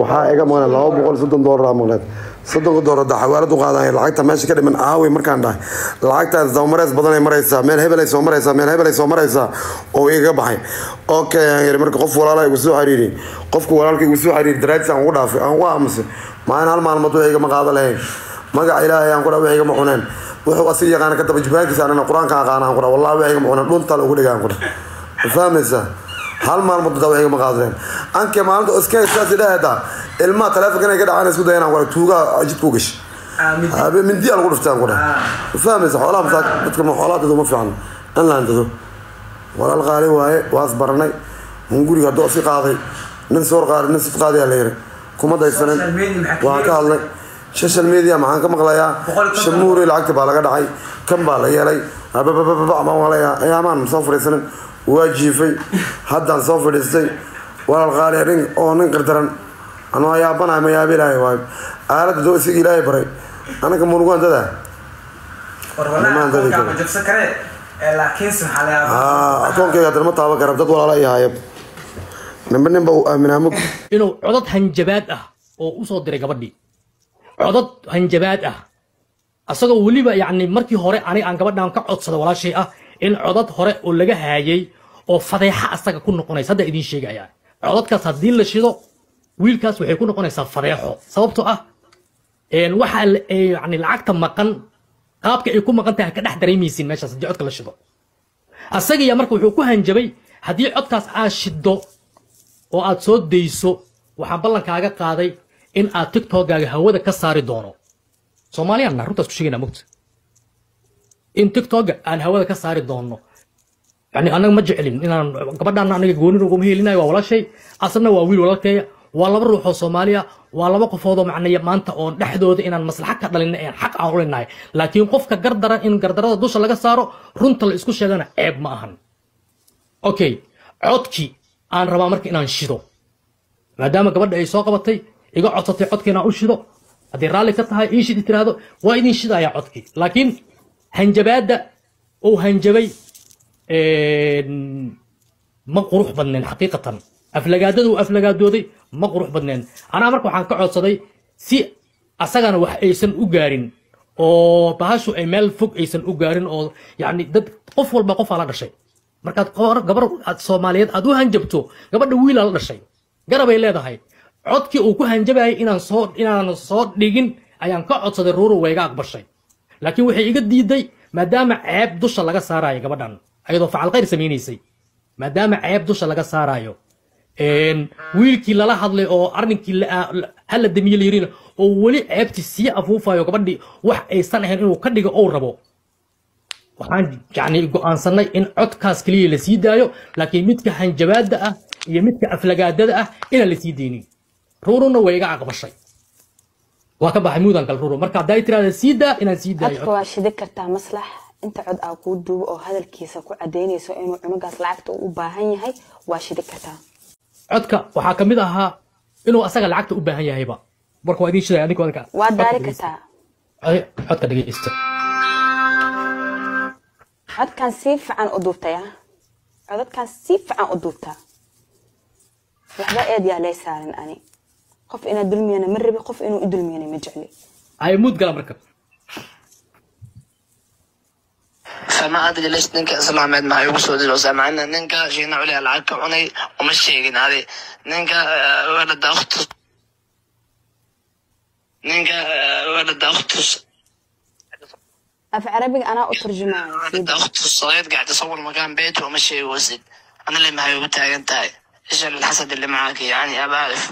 waxaa iga maqnay laba boqol soddon doolar maqneed soddonka doolar da xawaalad u qaadaya lacagta meesha ka dhiman aawi markaan dhahay. Lacagtaas dawmarees badanay maraysaa meel hebelay soo maraysaa meel hebelay soo maraysaa oo iga baxay. Okay aan yiri marka qof walaala igu soo xiriiri. Qofku walaalka igu soo xiriiri daraadis aan ugu dhaafay aan ugu aamusay. Maalin hal maalmood wax igama qaado lahayn. Magaca ilaahay aan ku dhaha wax igama cuneen. Wuxuu asiga yaqaana ka daba jibaankiisa anana qur'aanka aqaana aan ku dhaha. Wallahi wax igama cuneen. Dhunta lagu dhiga ku dhaha. Ma fahmaysaa hal maalmood daa wax igama qaadeen. Anke maalinta iska iskaas idhaahda ilmaha taleefonka inay ka dhacaan isku dayaan aan ku dhaha tuugaa jidku gashay mindi aan lagu dhiftaan ku dhaha ma fahmaysa xoolaha masaa dadka ma xoolaha dadu ma fiican. In la handado walaal qaali waaye waas baranay mun guriga si qaaday. Nin soor qaaday nin sif qaadayaa la yiri kuma daysanin. Waan ka hadlay. Social media maxaan ka maqlayaa. Shamuuri lacagta baa laga dhacay. Kan baa la yeelay. Ababababa baan walayaa ayaamaan soo fadhiisanin waa jiifay haddaan soo fadhiistay walaal qaaliya nin oo nin qirdaran anoo yaabanahay ma yaabi ilaahay waayo. Aaladda doo isaga ilaahay baray. Anaga munugaan dadaa akoonkayga haddana ma taaban kara dad walaala nimba ninba uu inuu codad hanjabaad ah oo u soo diray gabadhii. Codad hanjabaad ah. Asagoo weliba yacni markii hore aniga aan gabadhan ka codsada walaashay ah in codad hore oo laga haayay oo fadeexa asaga ku noqonaysa hadda idiin sheegaya. Codadkaas haddii la shido wiilkaas waxay ku noqonaysaa fadeexo. Sababtoo ah waxaa lacagta maqan qaabka ay ku maqan tahay ka dhex dareemaysiin meeshaas haddii codka la shido. Asagiya marka wuxuu ku hanjabay haddii codkaas aad shiddo oo aad soo dayso waxaan ballankaaga qaaday in aad tiktokgaaga hawada ka saari doono. Soomaaliyaan runtaas ku sheegayna mogta in tiktokga aan hawada ka saari doono yani annaga ma jecelin inaan gabadhaan anaga goonin uguma helinayo waa walaashay asna waa wiil walaalkeeya waa laba ruux oo soomaaliya waa laba qofoodoo macnaya maanta oon dhexdooda inaan maslaxa ka dhalina aan xaq aan ulinahay laakiin qofka gardaran in gardarada dusha laga saaro runta la isku sheegana ceeb ma ahan. Okay codkii aan rabaa marka inaan shido. Maadaama gabadha ay soo qabatay iga codsatay codkii inaan u shido haddii raalli ka tahay ii tiraahdo waa idin shidayaa codkii laakiin hanjabaadda uu hanjabay ma qurux badneen xaqiiqatan. Aflagaadada aflagaadooday ma qurux badneen anaa marka waxaan ka codsaday si asagana wax aysan u gaarin oo bahashu ay meel fog aysan u gaarin oo yani dad qof walba qofaa la dhashay. Markaad gabar soomaaliyeed aad u hanjabto gabadha wiilaa la dhashay. Garabay leedahay. Codkii uu ku hanjabayay inaan soo inaan soo dhigin ayaan ka codsaday ruuru wayga aqbashay laakiin waxay iga diiday maadaama ceeb dusha laga saarayo gabadhan. Ayadoo facal khayr samaynaysay. Maadaama ceeb dusha laga saarayo wiilkii lala hadlay oo arrinkii hala damiye la yirina oo weli ceebtii sii afuufayo gabadhii wax aysan ahayn inuu ka dhigo ou rabo. Waxaan yani go'aansanay in codkaas keliya la sii daayo laakiin midka hanjabaadda ah iyo midka aflagaadada ah inaan la sii deynin ruuruna way iga aqbashay waa ka baxay muudan kale ruuru marka haddaa tirahda sii daa inaan sii daayo. Codka waa shidi kartaa maslax. Inta cod aa kuu duubo oo hadalkiisa ku cadaynayso inuu cunugaas lacagta u baahan yahay waa shidi kartaa. Codka waxaa ka mid ahaa inuu asaga lacagta u baahan yahayba. Marka waa idin shidaya adinka adinka. Waa daari kartaa. Codka dhegeysta codkan si fiican u duubtaya codadkan si fiican u duubtaa waxba eed yaa lay saarin ani qof inaad dulmiyana ma rabi qof inuu i dulmiyana ma jecli ay muud gala marka فما ادري ليش نينكا اسلامد ما يوصل دلوقتي مع ان نينكا شينا عليها العكا عني ومش شيء هذه نينكا ولد اخت نينكا ولد اخت af carabiga anaa u turjumaayo ولد اخت الصغير قاعد يصور مكان بيته ومشي يوزد انا اللي معي وتاي انت ايش الحسد اللي معاك يعني ابى اعرف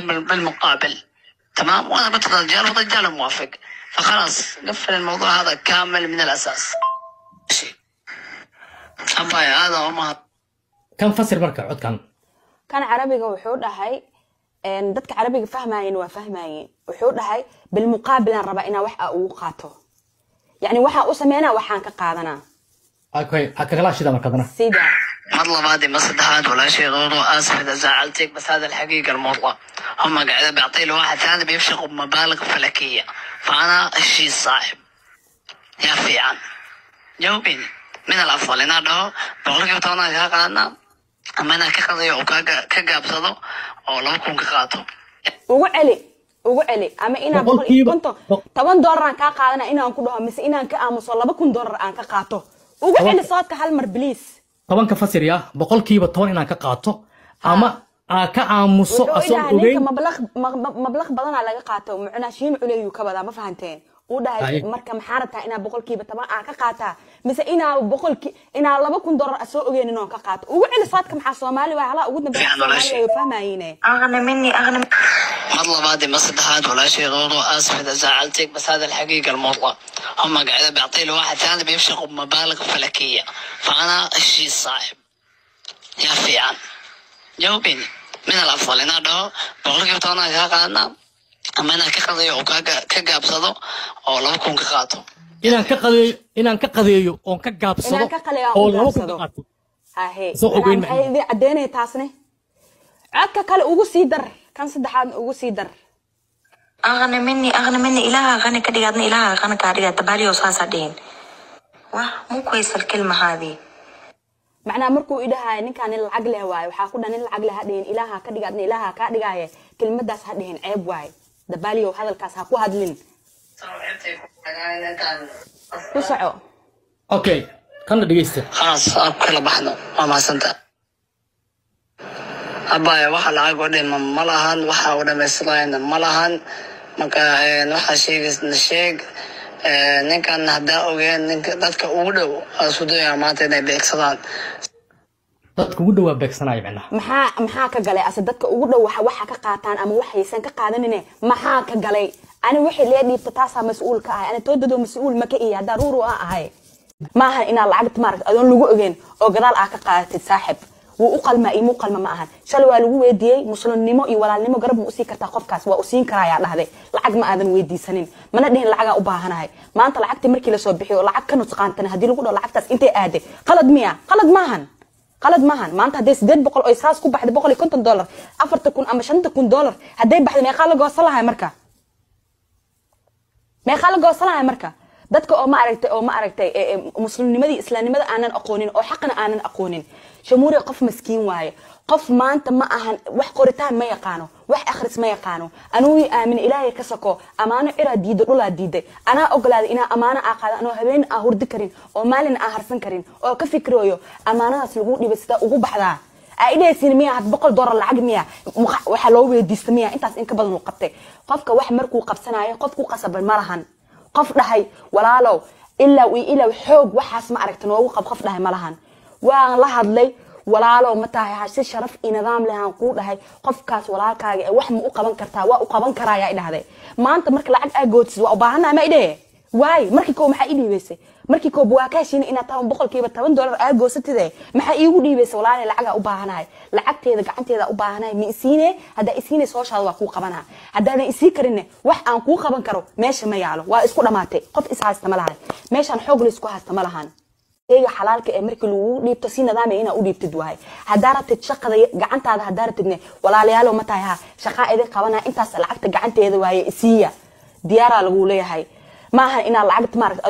بالمقابل تمام وانا بطل رجال والرجال موافق فخلاص قفل الموضوع هذا كامل من الاساس شيء أبايا هذا وما kan fasir marka codkan kan carabiga wuxuu dhahay een, dadka carabiga fahmaayeen waa fahmaayeen wuxuu dhahay bilmuqaabilaan rabaa inaa wax aa ugu qaato yacni waxaan u sameynaa waxaan ka qaadanaa okay kakala shida markadana sida مطلع ما أدري مصدحات ولا شيء غيره آسف إذا زعلتك بس هذا الحقيقة المطلع هم قاعد بيعطي له واحد ثاني بيفشقوا بمبالغ فلكية. فأنا الشيء الصاحب. يا في عم جاوبيني. من الأفضل؟ أنا ده لك أنا يا قلنا أما أنا كقضية وكقابصده أو لو كون كقاتو وعلي وعلي. أما إنا بقول كنت تبان دور أنا كقاعدنا أنا كدوها مس إنا كامس ولا بكون دور أنا كقاتو وعلي صوتك هالمر بليز. Tobanka fasir ya? Boqolkiiba toban inaan ka qaato. Ama aan ka aamuso asoon ogeyn. mablaq ma- ma- mablaq badanaa laga qaato. Mucnaashiin culeyuu ka badaa ma fahanteen? Uu dhahay marka maxaa rabtaa inaa boqolkiiba toban aan ka qaataa mise inaa boqolki inaa laba kun doolar aan soo ogeynin oon ka qaato? Ugu celi soodka maxaa soomaali waay? Halaa ugu walaashay. soomaali way mar labaad ima saddexaad walaasheedoodoo aasfida saacanteeg basaada alxaqiiqa almudla oo magacda bactiil waxa taalib yabshaqu mabaaliq falakiya facanaa heshiis saaxib yaa fiican jawabin min alafdal inaa dhaho boqolkiiba tobanaan kaa qaadna ama inaan ka qadayo oo ka gaabsado oo laba kun ka qaato inaan ka qadeeyo inaan ka qadeeyo oon ka gaabsado oo laba kun ka qaato soo ogeyn macadeynay taasne codka kale ugu sii dar kan saddexaadna ugu sii dar. Aqna mini aqna mini ilaha qani ka dhigaadna ilaha qana kaa dhigaa dabaaliyo saasa dhihin wah munkuhaysal kelma macnaha markuu idhahayo ninkaa nin lacag leh waaye waxaa ku dhaa nin lacag leh ha dhihin ilaaha ka dhigaadna ilaaha kaa dhigaaye kelmadaas ha dhihin ceeb waaye. Dabaaliyow hadalkaas ha ku hadlin. Ku soco. okay kanna dhegeysta haas aab kala baxno waa mahadsantaa abaya waxa lacag oo dhan ma lahan waxa oo dhamaystirayna ma lahan. Marka waxa sheegaysna sheeg ninkan haddaa ogeen ninka dadka ugu dhow isku maanta inay beegsadaan. Dadka ugu dhawaa beegsanaya macnaha. Maxaa maxaa ka galay? Ase dadka ugu dhow waxa waxa ka qaataan ama waxaysan ka qaadanine maxaa ka galay? Ani wixii lee dhiibta taasaa mas'uul ka ahay. Ani toodadoo mas'uul ma ka iyo haddaa ruuru aan ahay. Maahan inaa lacagta maaragta adoon lagu ogeyn oo gadaal aa ka qaadatid saaxib wuu u qalmaa iyo muu qalma ma ahan. Shalay waa lagu weydiiyey muslimnimo iyo walaalnimo garab ma u sii kartaa qofkaas waa usiin karaayaa dhahday. Lacag ma aadan weydiisanin mana dhihin lacagaa u baahanahay. Maanta lacagtii markii la soo bixiyo oo lacag ka nusqaantana haddii lagu dhaho lacagtaas intay aaday qalad miya qalad maahan qalad maahan maanta hadday sideed boqol oy saas ku baxday boqol iyo konton dollar afarta kun ama shanta kun dollar hadday baxday meeqaa la goosan lahay marka? Meeqaa la goosan lahay marka? Dadka oo ma aragtay oo ma aragtay muslimnimadii islaamnimada aanan aqoonin oo xaqna aanan aqoonin shamuure qof maskiin waaye. Qof maanta ma ahan wax qoritaan ma yaqaano wax akhris ma yaqaano. Anuu aamin ilaahay ka sako amaano ciraa diido dhulaa diiday. Anaa ogolaaday inaa amaano aa qaado anoo habeen aa hurdi karin oo maalin aa harsan karin oo ka fikrooyo amaanadaas lagu dhibay sidaa ugu baxdaa. Aa idhaysin miya had boqol doolar lacag miya waxaa loo weydiista miya intaas in ka badan uu qabtay. Qofka wax markuu qabsanayo qof ku qasaban ma lahan. Qof dhahay walaalow ilaa ilaa xoog waxaas ma aragta noogu qab qof dhahay ma lahan waan la hadlay. Walaalow ma tahay ha si sharaf iyo nidaam leh kuu dhahay. Qofkaas walaalkaaga ee wax ma u qaban kartaa waa u qaban karaayaa idhahday maanta marka lacag aa goodsid waa u baahannaha ma idhahe waay markii koo maxaa ii dhiibaysay? Markii koob waa inaad taban boqolkiiba toban doolar aa goosatide maxaa iigu dhiibaysa walaale lacagaa u baahanahay. Lacagteeda gacanteeda u baahanahay. Ma isiine? Haddaa isiine sooshaada waa kuu qabanaa. Haddaadan isii karinne wax aan kuu qaban karo meesha ma yaalo waa isku dhamaatay. Qof is haysta ma lahan meeshaan xoog la haysta ma lahan sheyga xalaalka ee markii lagu dhiibto si nidaamaya inaa u dhiibtid waay. Haddaa rabtid shaqada gacantaada haddaa rabtidne walaalayaalo ma tahay ha. Shaqaa idin qabanaya intaas lacagta gacanteeda waaye isiiya. Diyaaraa lagu leeyahay. Maahan inaa lacagta maaragta